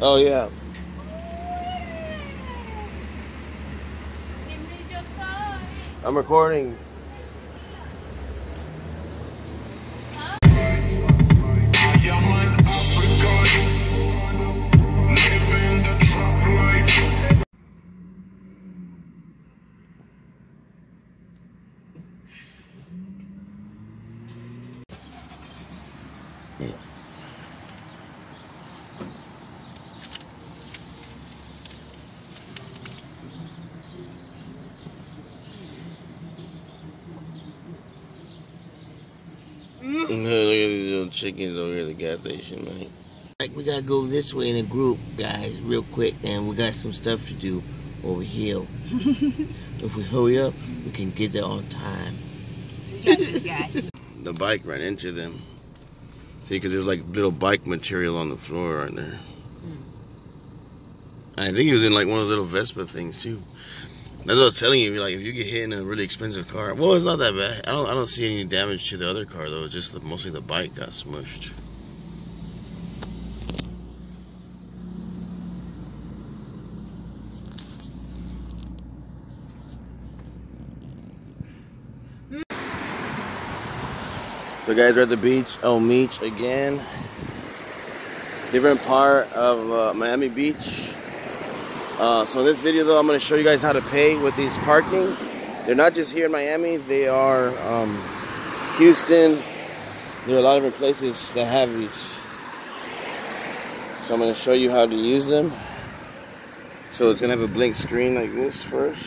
Oh yeah. I'm recording. Look at these little chickens over here at the gas station, man. Like we gotta go this way in a group, guys, real quick, and we got some stuff to do over here. if we hurry up, we can get there on time. the bike ran into them. See, because there's like little bike material on the floor right there. I think he was in like one of those little Vespa things too. That's what I was telling you. Like, if you get hit in a really expensive car, well, it's not that bad. I don't, I don't see any damage to the other car though. It's just the, mostly the bike got smushed. So, guys, we're at the beach, El Beach again. Different part of uh, Miami Beach. Uh, so in this video though, I'm going to show you guys how to pay with these parking. They're not just here in Miami, they are um, Houston. There are a lot of different places that have these. So I'm going to show you how to use them. So it's going to have a blank screen like this first.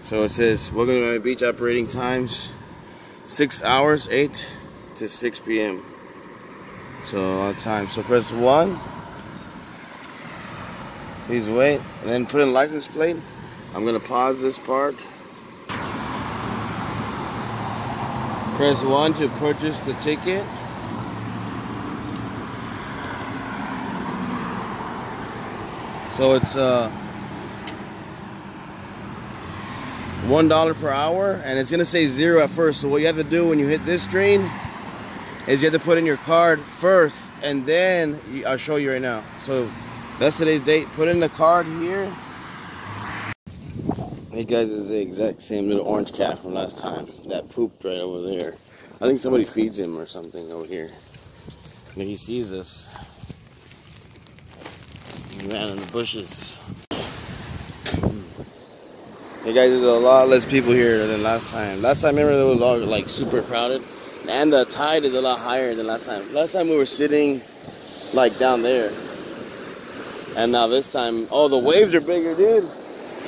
So it says, welcome to Miami Beach operating times, 6 hours, 8 to 6 p.m. So on time. So press one. Please wait. And then put in license plate. I'm gonna pause this part. Press one to purchase the ticket. So it's uh one dollar per hour and it's gonna say zero at first. So what you have to do when you hit this screen is you have to put in your card first and then I'll show you right now. So that's today's date. Put in the card here. Hey guys, is the exact same little orange cat from last time that pooped right over there. I think somebody feeds him or something over here. And he sees us. He ran in the bushes. Hey guys, there's a lot less people here than last time. Last time, remember, it was all like super crowded and the tide is a lot higher than last time. Last time we were sitting like down there, and now this time, oh, the waves are bigger, dude.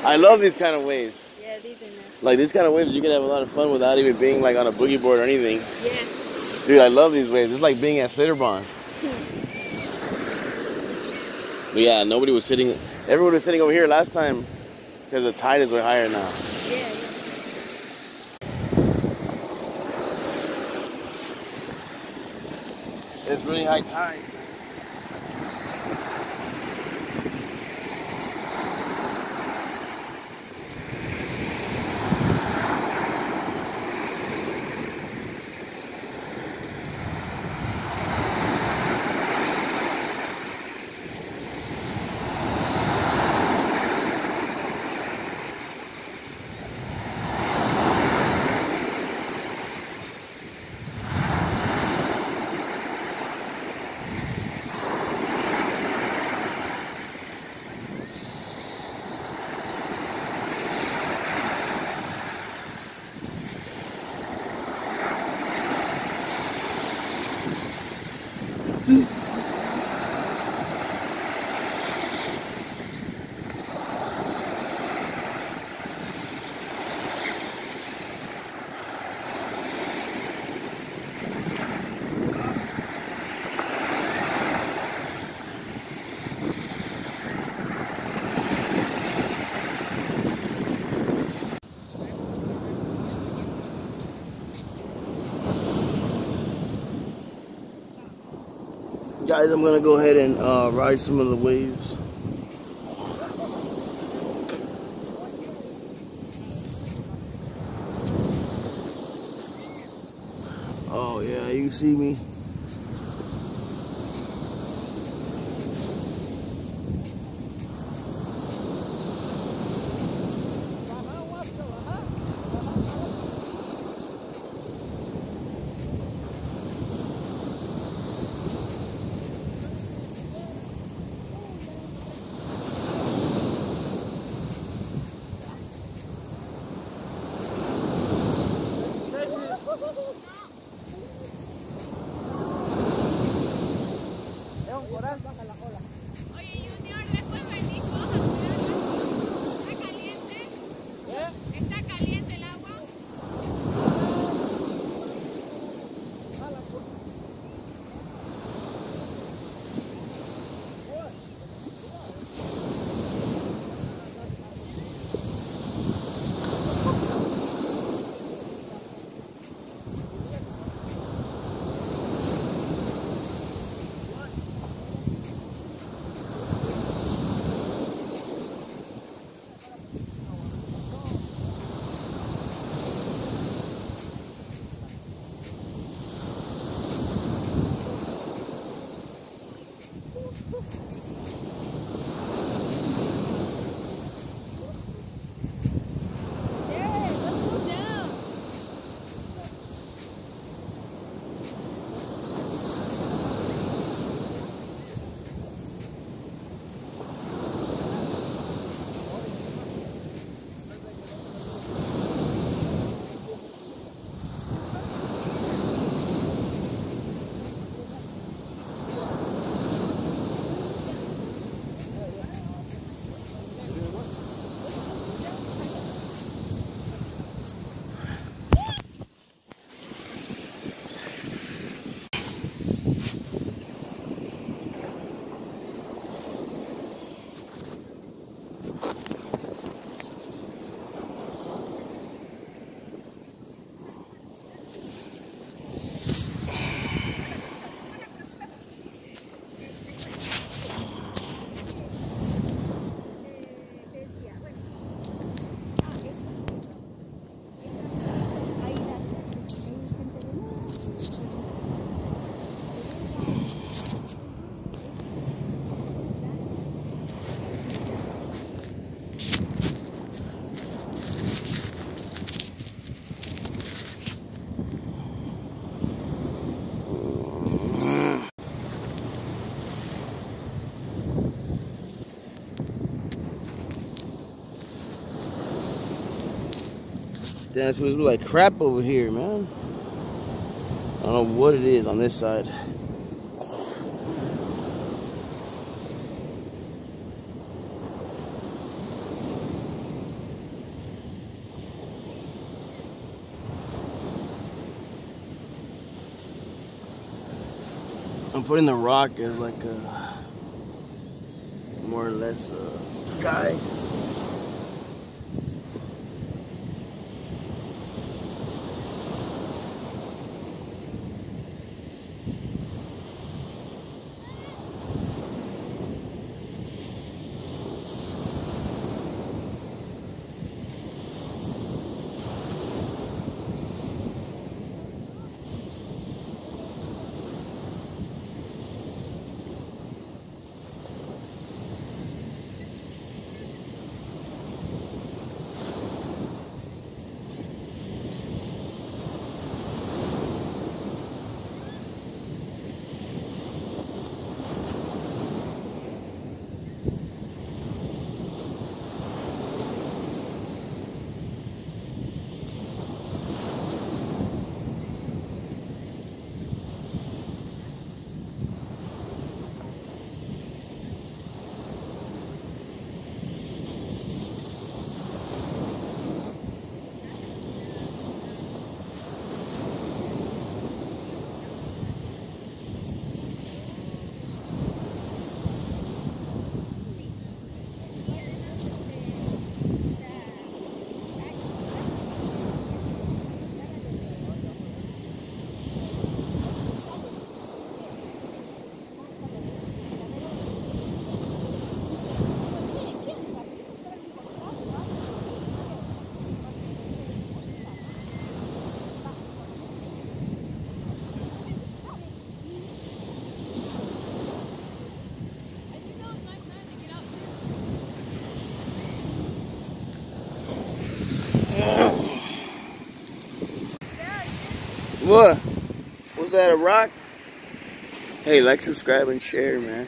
I love these kind of waves. Yeah, these are nice. Like these kind of waves, you can have a lot of fun without even being like on a boogie board or anything. Yeah. Dude, I love these waves. It's like being at Schlitterbahn. but yeah, nobody was sitting. Everyone was sitting over here last time because the tide is way higher now. Yeah, It's really high tide. Guys, I'm gonna go ahead and uh, ride some of the waves. Oh yeah, you see me. Damn, this was like crap over here, man. I don't know what it is on this side. I'm putting the rock as like a more or less uh, a guide. What? Was that a rock? Hey, like, subscribe, and share, man.